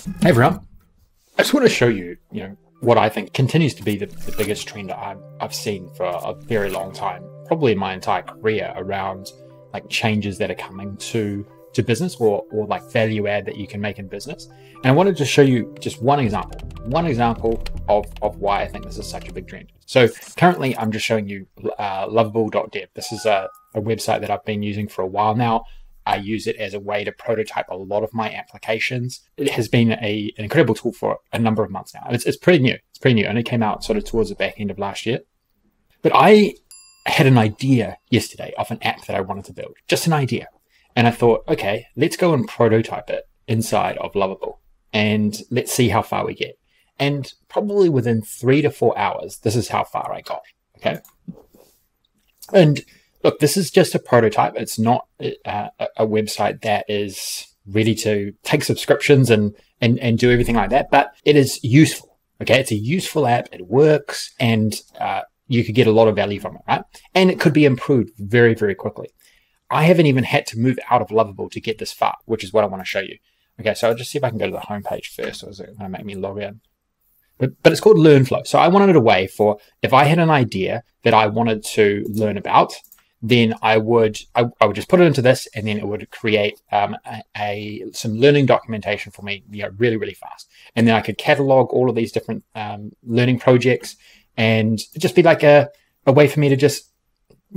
Hey everyone, I just want to show you, you know, what I think continues to be the, the biggest trend I've, I've seen for a very long time, probably in my entire career around like changes that are coming to to business or, or like value add that you can make in business. And I wanted to show you just one example, one example of, of why I think this is such a big trend. So currently I'm just showing you uh, lovable.dev. This is a, a website that I've been using for a while now. I use it as a way to prototype a lot of my applications. It has been a, an incredible tool for a number of months now. It's, it's pretty new. It's pretty new. And it came out sort of towards the back end of last year. But I had an idea yesterday of an app that I wanted to build, just an idea. And I thought, okay, let's go and prototype it inside of Lovable and let's see how far we get. And probably within three to four hours, this is how far I got. Okay. And look, this is just a prototype. It's not uh, a website that is ready to take subscriptions and, and, and do everything like that, but it is useful. Okay. It's a useful app. It works and, uh, you could get a lot of value from it, right? And it could be improved very, very quickly. I haven't even had to move out of Lovable to get this far, which is what I want to show you. Okay, so I'll just see if I can go to the homepage first, or is it going to make me log in? But, but it's called LearnFlow. So I wanted a way for if I had an idea that I wanted to learn about, then I would I, I would just put it into this, and then it would create um, a, a, some learning documentation for me, you know, really really fast. And then I could catalog all of these different um, learning projects, and just be like a a way for me to just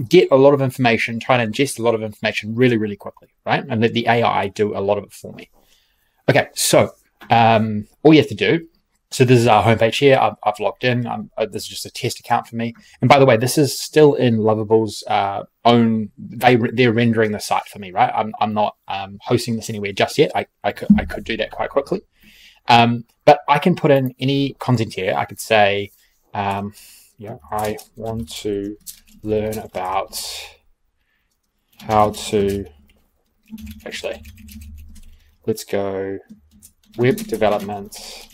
get a lot of information, try and ingest a lot of information really, really quickly, right? And let the AI do a lot of it for me. Okay, so um, all you have to do. So this is our homepage here. I've, I've logged in. Uh, this is just a test account for me. And by the way, this is still in Lovable's uh, own. They they're rendering the site for me, right? I'm I'm not um, hosting this anywhere just yet. I I could I could do that quite quickly. Um, but I can put in any content here. I could say, um, yeah, I want to learn about how to actually let's go web development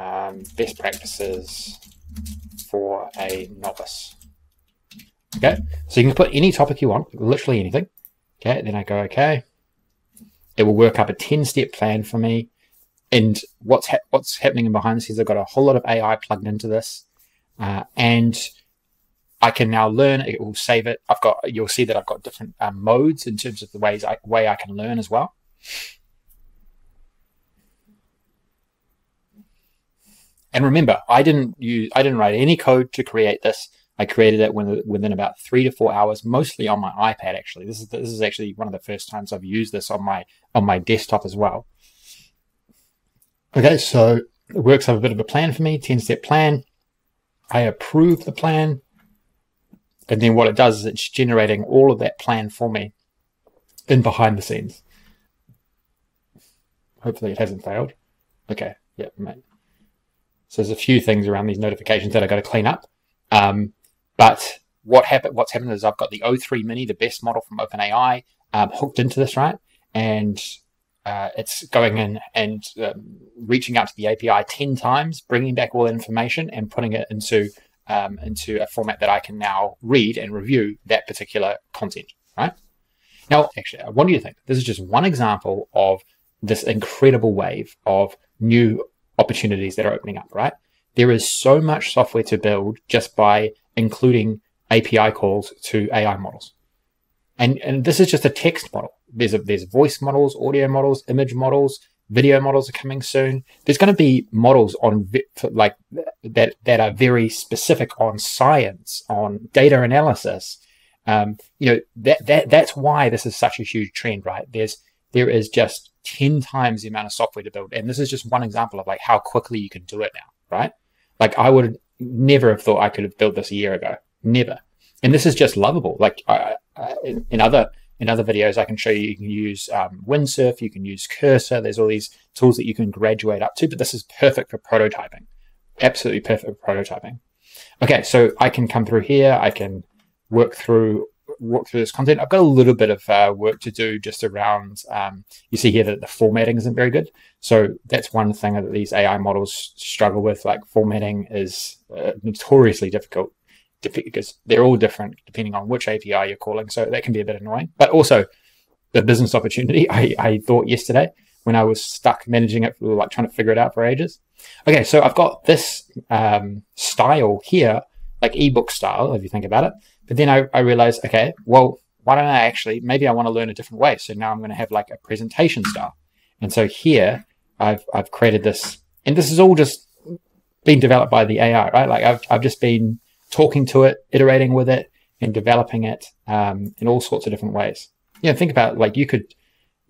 um, best practices for a novice okay so you can put any topic you want literally anything okay then i go okay it will work up a 10 step plan for me and what's ha- what's happening behind the scenes i've got a whole lot of ai plugged into this uh, and I can now learn. It will save it. I've got. You'll see that I've got different um, modes in terms of the ways I, way I can learn as well. And remember, I didn't use. I didn't write any code to create this. I created it within, within about three to four hours, mostly on my iPad. Actually, this is this is actually one of the first times I've used this on my on my desktop as well. Okay, so it works. Have a bit of a plan for me, ten step plan. I approve the plan. And then what it does is it's generating all of that plan for me in behind the scenes. Hopefully it hasn't failed. Okay, yep, mate. So there's a few things around these notifications that I got to clean up. Um, but what happened? What's happened is I've got the O3 Mini, the best model from OpenAI, um, hooked into this, right? And uh, it's going in and um, reaching out to the API 10 times, bringing back all that information and putting it into um, into a format that I can now read and review that particular content, right? Now, actually, I want you think this is just one example of this incredible wave of new opportunities that are opening up, right? There is so much software to build just by including API calls to AI models. And, and this is just a text model. There's a, there's voice models, audio models, image models, video models are coming soon. There's going to be models on like that that are very specific on science, on data analysis. Um, you know that that that's why this is such a huge trend, right? There's there is just ten times the amount of software to build, and this is just one example of like how quickly you can do it now, right? Like I would never have thought I could have built this a year ago, never. And this is just lovable. Like I, in, in, other in other videos, I can show you you can use um, Windsurf, you can use Cursor. There's all these tools that you can graduate up to, but this is perfect for prototyping. Absolutely perfect for prototyping. Okay, so I can come through here. I can work through work through this content. I've got a little bit of uh, work to do just around. Um, you see here that the formatting isn't very good, so that's one thing that these AI models struggle with. Like formatting is uh, notoriously difficult because they're all different depending on which API you're calling. So that can be a bit annoying. But also, the business opportunity I, I thought yesterday when I was stuck managing it, for, like trying to figure it out for ages. Okay, so I've got this um, style here, like ebook style, if you think about it. But then I, I realized, okay, well, why don't I actually, maybe I want to learn a different way. So now I'm going to have like a presentation style. And so here I've, I've created this, and this is all just been developed by the AI, right? Like I've, I've just been talking to it, iterating with it and developing it um, in all sorts of different ways. You know, think about like you could,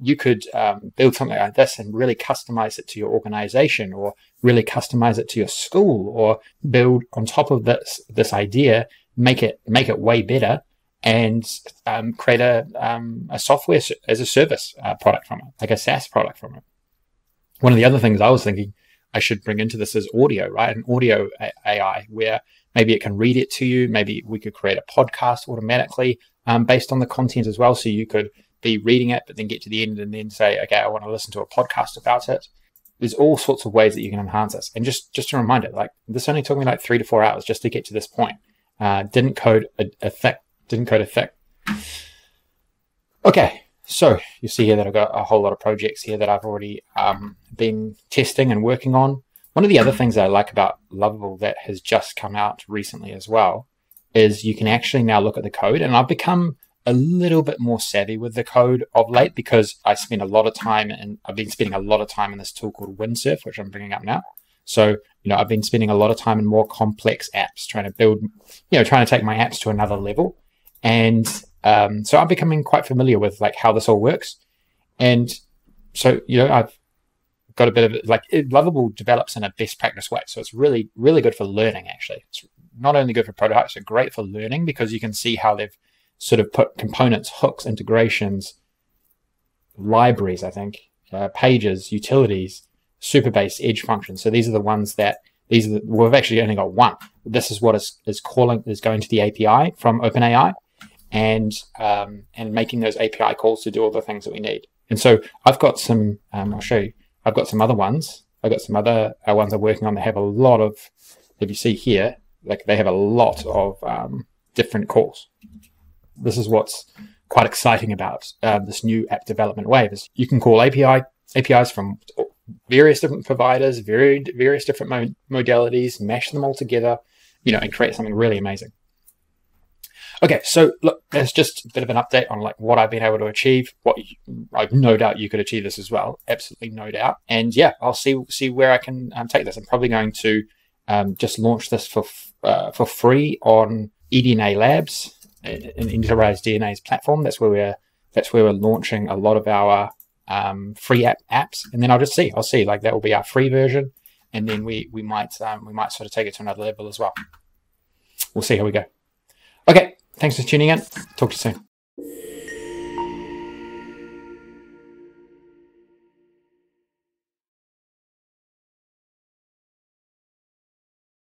you could um, build something like this and really customize it to your organization or really customize it to your school or build on top of this this idea make it make it way better and um, create a, um, a software as a service uh, product from it like a SaaS product from it one of the other things I was thinking I should bring into this is audio right an audio AI where maybe it can read it to you maybe we could create a podcast automatically um, based on the content as well so you could be reading it, but then get to the end and then say, okay, I want to listen to a podcast about it. There's all sorts of ways that you can enhance this. And just just a reminder, like this only took me like three to four hours just to get to this point. Uh, didn't code effect, didn't code effect. Okay, so you see here that I've got a whole lot of projects here that I've already um, been testing and working on. One of the other things that I like about Lovable that has just come out recently as well is you can actually now look at the code, and I've become a little bit more savvy with the code of late because I spend a lot of time and I've been spending a lot of time in this tool called Windsurf, which I'm bringing up now. So, you know, I've been spending a lot of time in more complex apps, trying to build, you know, trying to take my apps to another level. And um, so I'm becoming quite familiar with like how this all works. And so, you know, I've got a bit of like Lovable develops in a best practice way. So it's really, really good for learning, actually. It's not only good for prototypes, but great for learning because you can see how they've sort of put components, hooks, integrations, libraries, I think, uh, pages, utilities, Supabase, edge functions. So these are the ones that these are the, we've actually only got one. This is what is, is calling is going to the API from OpenAI and um, and making those API calls to do all the things that we need. And so I've got some. Um, I'll show you. I've got some other ones. I've got some other uh, ones I'm working on that have a lot of. If you see here, like they have a lot of um, different calls this is what's quite exciting about uh, this new app development wave is you can call API APIs from various different providers, very various different mo- modalities, mash them all together, you know, and create something really amazing. Okay, so look, there's just a bit of an update on like what I've been able to achieve. What you, I've no doubt you could achieve this as well, absolutely no doubt. And yeah, I'll see see where I can um, take this. I'm probably going to um, just launch this for uh, for free on eDNA Labs an Enterprise DNA's platform. That's where we're that's where we're launching a lot of our um, free app apps. And then I'll just see. I'll see. Like that will be our free version, and then we we might um, we might sort of take it to another level as well. We'll see how we go. Okay. Thanks for tuning in. Talk to you soon.